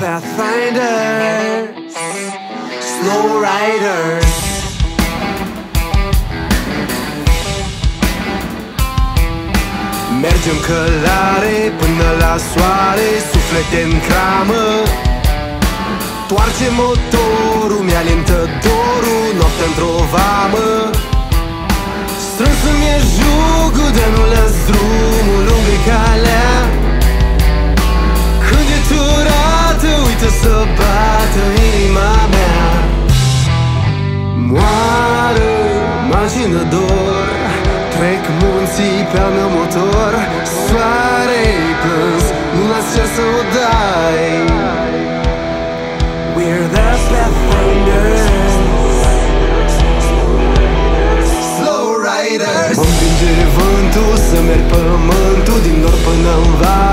Pathfinders, Snow Riders Mergem călare până la soare Suflete în cramă. Toarce motorul, mi-alintă dorul Noapte într-o vamă. Strâns îmi e jugul de nu las drumul magină dor. Trec munții pe al meu motor. Soare-i plâns, luna cer să o dai. We're the pathfinders. Slow riders. Mă împinge vântul să merg pământul Din nord până în vale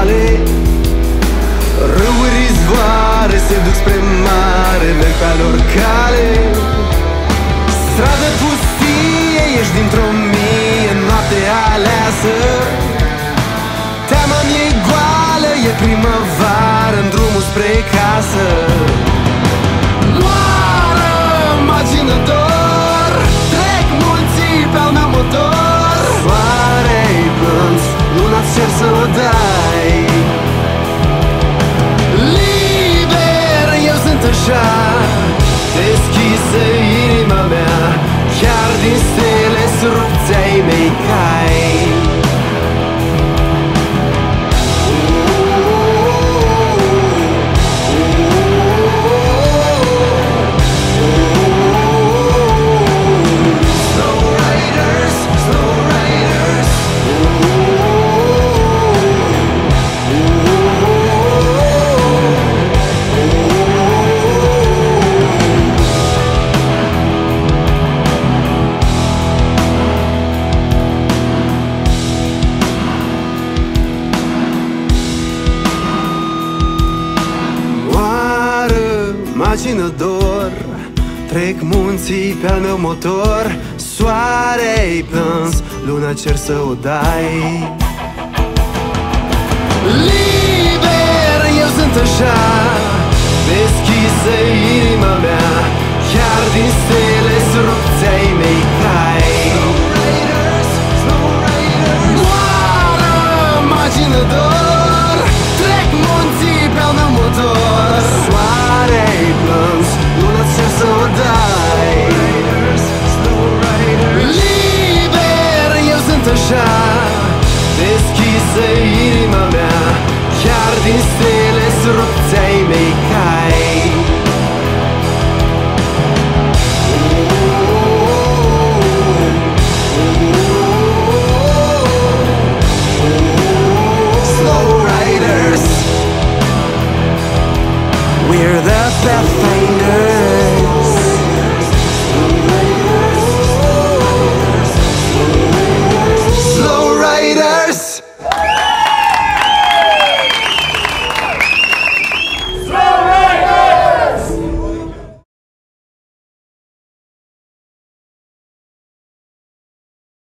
Moară, magină dor. Trec munții pe al meu motor Soare-i plâns, luna cer să o dai. Liber, eu make I